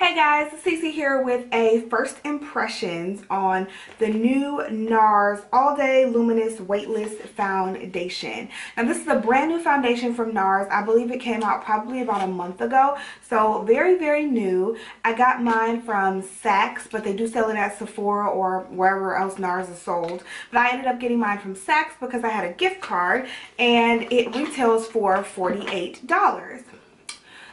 Hey guys, Cece here with a first impressions on the new NARS All Day Luminous Weightless Foundation. Now this is a brand new foundation from NARS. I believe it came out probably about a month ago. So very, very new. I got mine from Saks, but they do sell it at Sephora or wherever else NARS is sold. But I ended up getting mine from Saks because I had a gift card and it retails for $48.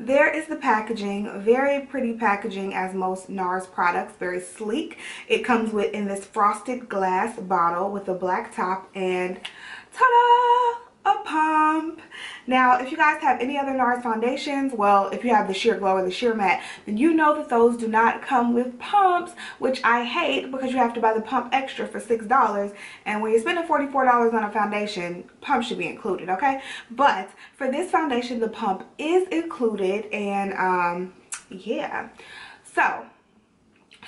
There is the packaging. Very pretty packaging as most NARS products. Very sleek. It comes with in this frosted glass bottle with a black top and ta-da! A pump. Now, if you guys have any other NARS foundations, well, if you have the Sheer Glow or the Sheer Matte, then you know that those do not come with pumps, which I hate because you have to buy the pump extra for $6. And when you're spending $44 on a foundation, pump should be included, okay? But for this foundation, the pump is included and, um, yeah. So,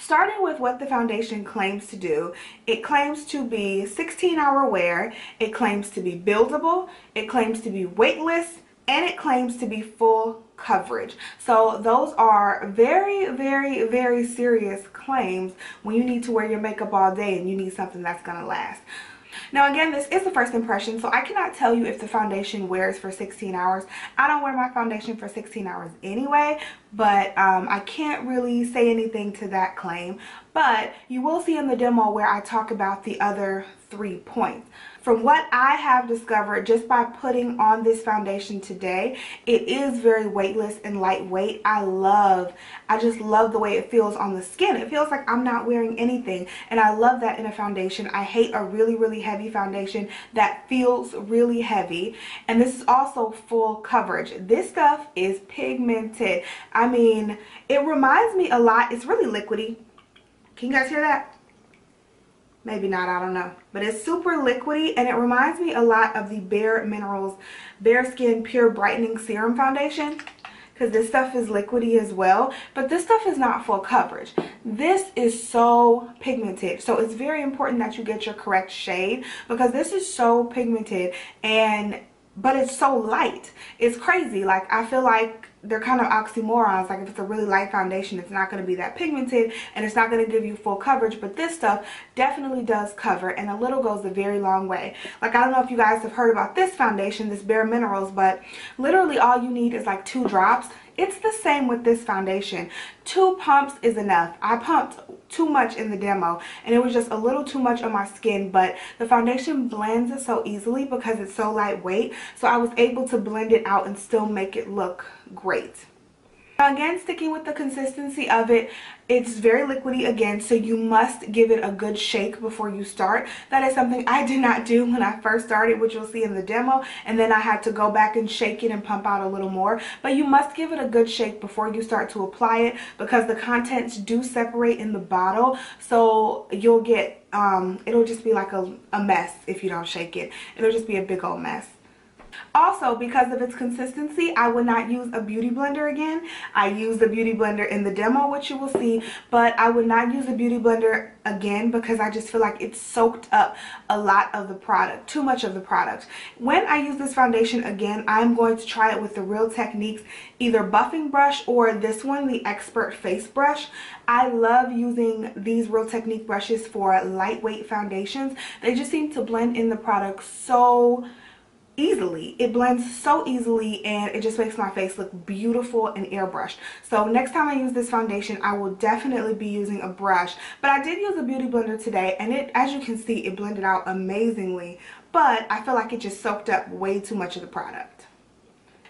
Starting with what the foundation claims to do, it claims to be 16 hour wear, it claims to be buildable, it claims to be weightless, and it claims to be full coverage. So those are very, very, very serious claims when you need to wear your makeup all day and you need something that's going to last. Now again, this is the first impression, so I cannot tell you if the foundation wears for 16 hours. I don't wear my foundation for 16 hours anyway, but um, I can't really say anything to that claim. But you will see in the demo where I talk about the other three points. From what I have discovered just by putting on this foundation today, it is very weightless and lightweight. I love, I just love the way it feels on the skin. It feels like I'm not wearing anything and I love that in a foundation. I hate a really, really heavy foundation that feels really heavy. And this is also full coverage. This stuff is pigmented. I mean, it reminds me a lot, it's really liquidy. Can you guys hear that? Maybe not i don't know. But it's super liquidy and it reminds me a lot of the bare minerals bare skin pure brightening serum foundation because this stuff is liquidy as well. But this stuff is not full coverage. This is so pigmented. So it's very important that you get your correct shade because this is so pigmented and but it's so light. It's crazy. Like i feel like they're kind of oxymorons. Like if it's a really light foundation it's not going to be that pigmented and it's not going to give you full coverage but this stuff definitely does cover and a little goes a very long way. Like I don't know if you guys have heard about this foundation this Bare Minerals but literally all you need is like two drops it's the same with this foundation. Two pumps is enough. I pumped too much in the demo and it was just a little too much on my skin but the foundation blends it so easily because it's so lightweight so I was able to blend it out and still make it look great. Again, sticking with the consistency of it, it's very liquidy again, so you must give it a good shake before you start. That is something I did not do when I first started, which you'll see in the demo, and then I had to go back and shake it and pump out a little more. But you must give it a good shake before you start to apply it because the contents do separate in the bottle, so you'll get, um, it'll just be like a, a mess if you don't shake it. It'll just be a big old mess. Also, because of its consistency, I would not use a beauty blender again. I used a beauty blender in the demo, which you will see, but I would not use a beauty blender again because I just feel like it soaked up a lot of the product, too much of the product. When I use this foundation again, I'm going to try it with the Real Techniques, either buffing brush or this one, the Expert Face Brush. I love using these Real Technique brushes for lightweight foundations. They just seem to blend in the product so easily. It blends so easily and it just makes my face look beautiful and airbrushed. So next time I use this foundation, I will definitely be using a brush. But I did use a beauty blender today and it, as you can see, it blended out amazingly. But I feel like it just soaked up way too much of the product.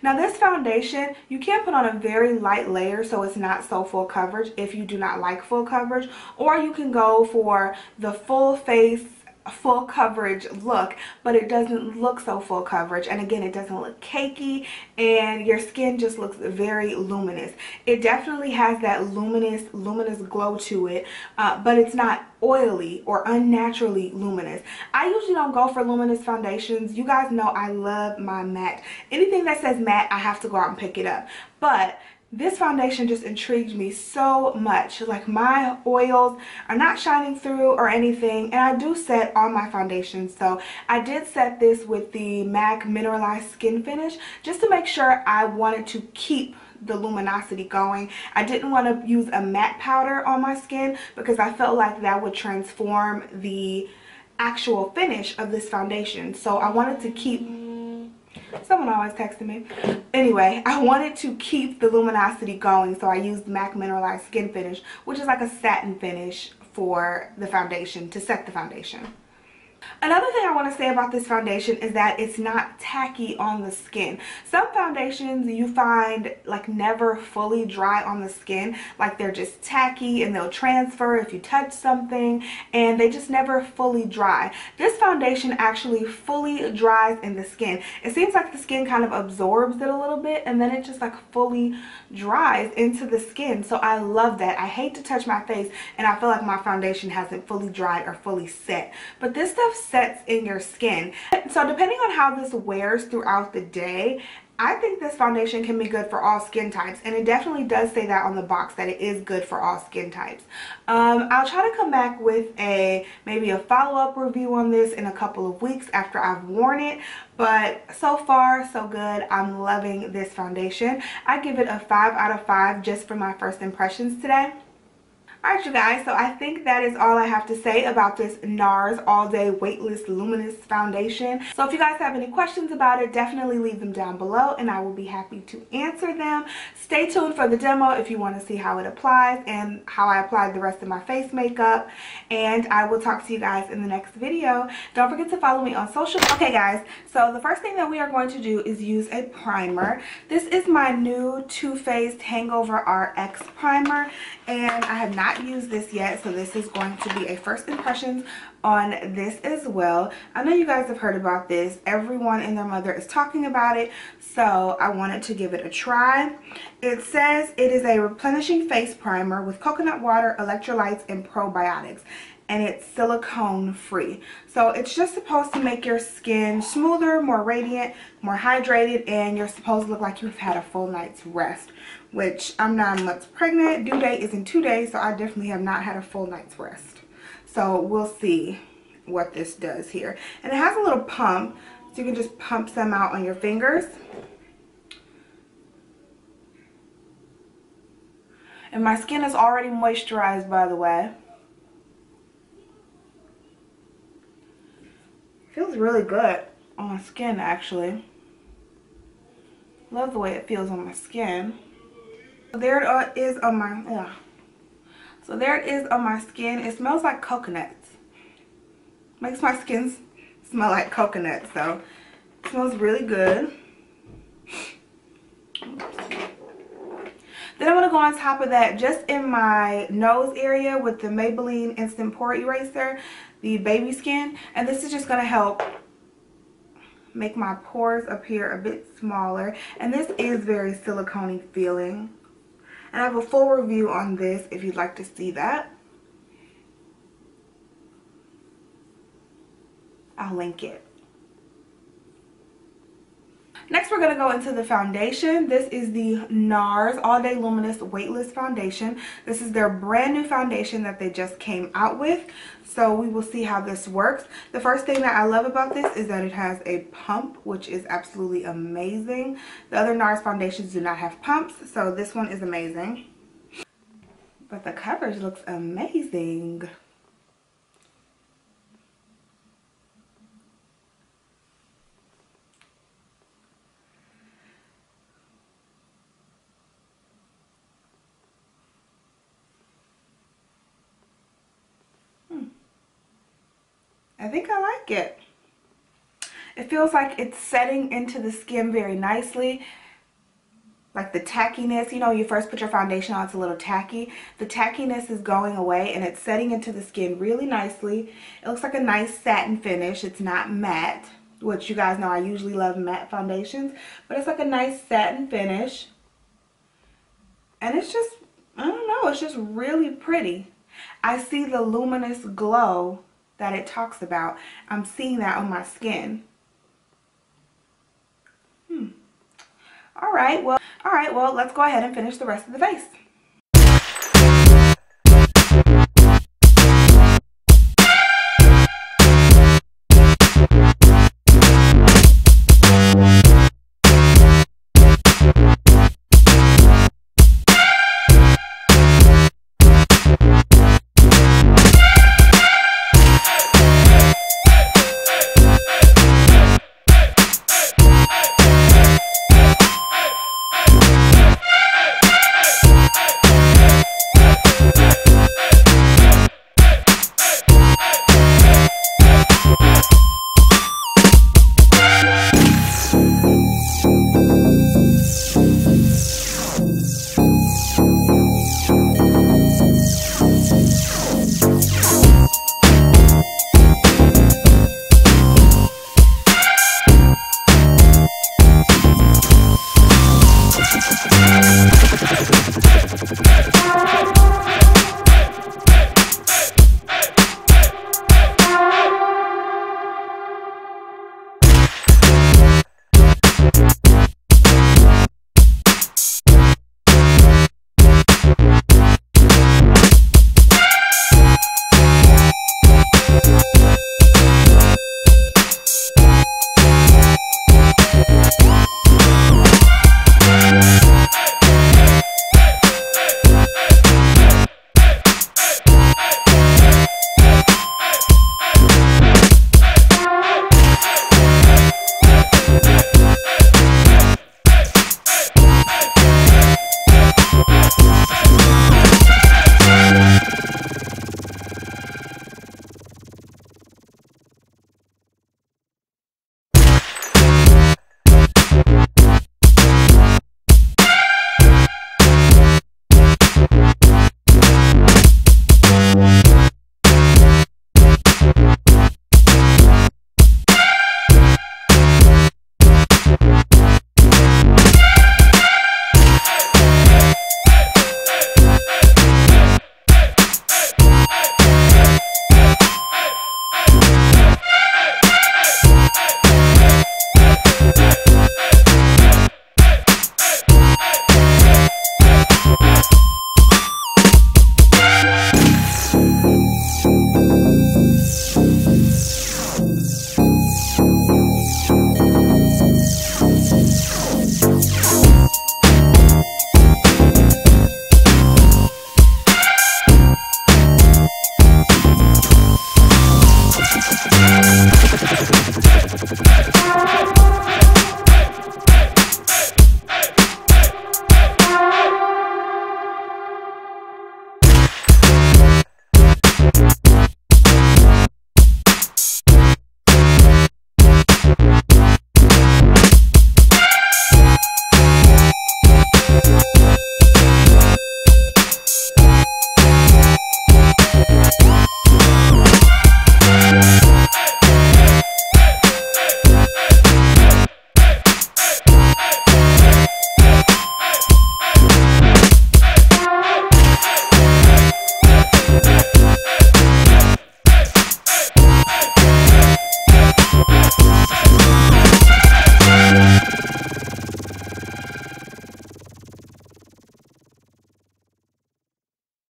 Now this foundation, you can put on a very light layer so it's not so full coverage if you do not like full coverage. Or you can go for the full face full coverage look but it doesn't look so full coverage. And again it doesn't look cakey and your skin just looks very luminous. It definitely has that luminous luminous glow to it uh, but it's not oily or unnaturally luminous. I usually don't go for luminous foundations. You guys know I love my matte. Anything that says matte I have to go out and pick it up. But this foundation just intrigued me so much like my oils are not shining through or anything and I do set on my foundation so I did set this with the MAC mineralized skin finish just to make sure I wanted to keep the luminosity going. I didn't want to use a matte powder on my skin because I felt like that would transform the actual finish of this foundation. So I wanted to keep someone always texting me. Anyway i wanted to keep the luminosity going so i used mac mineralized skin finish which is like a satin finish for the foundation to set the foundation Another thing I want to say about this foundation is that it's not tacky on the skin. Some foundations you find like never fully dry on the skin, like they're just tacky and they'll transfer if you touch something and they just never fully dry. This foundation actually fully dries in the skin. It seems like the skin kind of absorbs it a little bit and then it just like fully dries into the skin. So I love that. I hate to touch my face and I feel like my foundation hasn't fully dried or fully set. But this stuff sets in your skin. So depending on how this wears throughout the day, I think this foundation can be good for all skin types and it definitely does say that on the box that it is good for all skin types. Um, I'll try to come back with a maybe a follow-up review on this in a couple of weeks after I've worn it but so far so good. I'm loving this foundation. I give it a 5 out of 5 just for my first impressions today. Alright you guys, so I think that is all I have to say about this NARS All Day Weightless Luminous Foundation. So if you guys have any questions about it, definitely leave them down below and I will be happy to answer them. Stay tuned for the demo if you want to see how it applies and how I applied the rest of my face makeup. And I will talk to you guys in the next video. Don't forget to follow me on social. Okay guys, so the first thing that we are going to do is use a primer. This is my new Too Faced Hangover RX primer and I have not not used this yet so this is going to be a first impressions on this as well. I know you guys have heard about this. Everyone and their mother is talking about it so i wanted to give it a try. It says it is a replenishing face primer with coconut water electrolytes and probiotics and it's silicone free. So it's just supposed to make your skin smoother, more radiant, more hydrated, and you're supposed to look like you've had a full night's rest, which I'm nine months pregnant. Due date is in two days, so I definitely have not had a full night's rest. So we'll see what this does here. And it has a little pump, so you can just pump some out on your fingers. And my skin is already moisturized, by the way. Feels really good on my skin actually. Love the way it feels on my skin. So there it is on my, yeah. So there it is on my skin. It smells like coconuts. Makes my skin smell like coconut. So it smells really good. Then I'm going to go on top of that just in my nose area with the Maybelline Instant Pore Eraser, the baby skin. And this is just going to help make my pores appear a bit smaller. And this is very silicone feeling. And I have a full review on this if you'd like to see that. I'll link it. Next, we're going to go into the foundation. This is the NARS All Day Luminous Weightless Foundation. This is their brand new foundation that they just came out with. So we will see how this works. The first thing that I love about this is that it has a pump, which is absolutely amazing. The other NARS foundations do not have pumps, so this one is amazing. But the coverage looks amazing. I think I like it. It feels like it's setting into the skin very nicely. Like the tackiness, you know, you first put your foundation on, it's a little tacky. The tackiness is going away and it's setting into the skin really nicely. It looks like a nice satin finish. It's not matte, which you guys know I usually love matte foundations. But it's like a nice satin finish. And it's just, I don't know, it's just really pretty. I see the luminous glow that it talks about. I'm seeing that on my skin. Hmm. All right, well, all right, well, let's go ahead and finish the rest of the face.